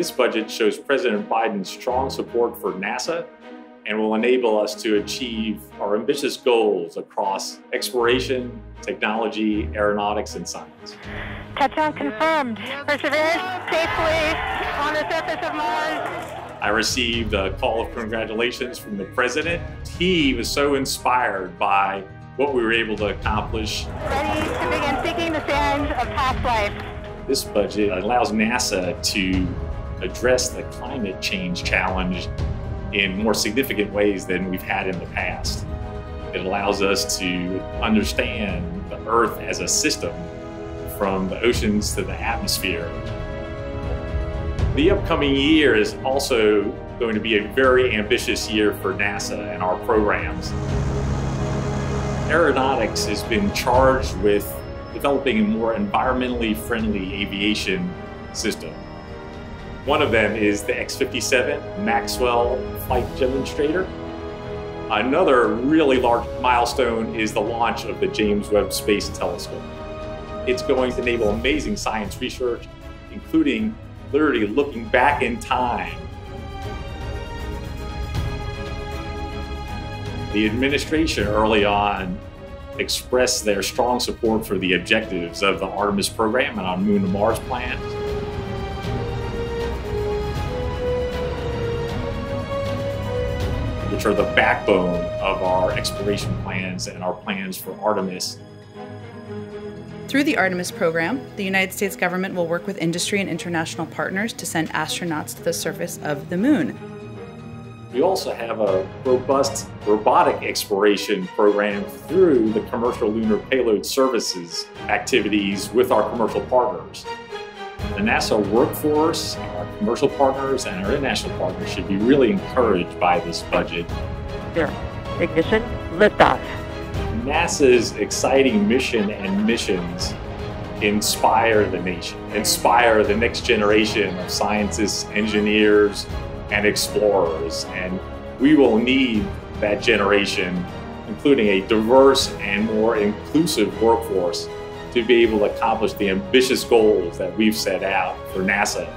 This budget shows President Biden's strong support for NASA and will enable us to achieve our ambitious goals across exploration, technology, aeronautics, and science. Touchdown confirmed. Perseverance safely on the surface of Mars. I received a call of congratulations from the president. He was so inspired by what we were able to accomplish. Ready to begin seeking the sands of past life. This budget allows NASA to address the climate change challenge in more significant ways than we've had in the past. It allows us to understand the Earth as a system from the oceans to the atmosphere. The upcoming year is also going to be a very ambitious year for NASA and our programs. Aeronautics has been charged with developing a more environmentally friendly aviation system. One of them is the X-57 Maxwell Flight Demonstrator. Another really large milestone is the launch of the James Webb Space Telescope. It's going to enable amazing science research, including literally looking back in time. The administration early on expressed their strong support for the objectives of the Artemis program and our Moon to Mars plan. Which are the backbone of our exploration plans and our plans for Artemis. Through the Artemis program, the United States government will work with industry and international partners to send astronauts to the surface of the moon. We also have a robust robotic exploration program through the Commercial Lunar Payload Services activities with our commercial partners. The NASA workforce, our commercial partners, and our international partners should be really encouraged by this budget. Zero. Ignition, liftoff. NASA's exciting mission and missions inspire the nation, inspire the next generation of scientists, engineers, and explorers. And we will need that generation, including a diverse and more inclusive workforce, to be able to accomplish the ambitious goals that we've set out for NASA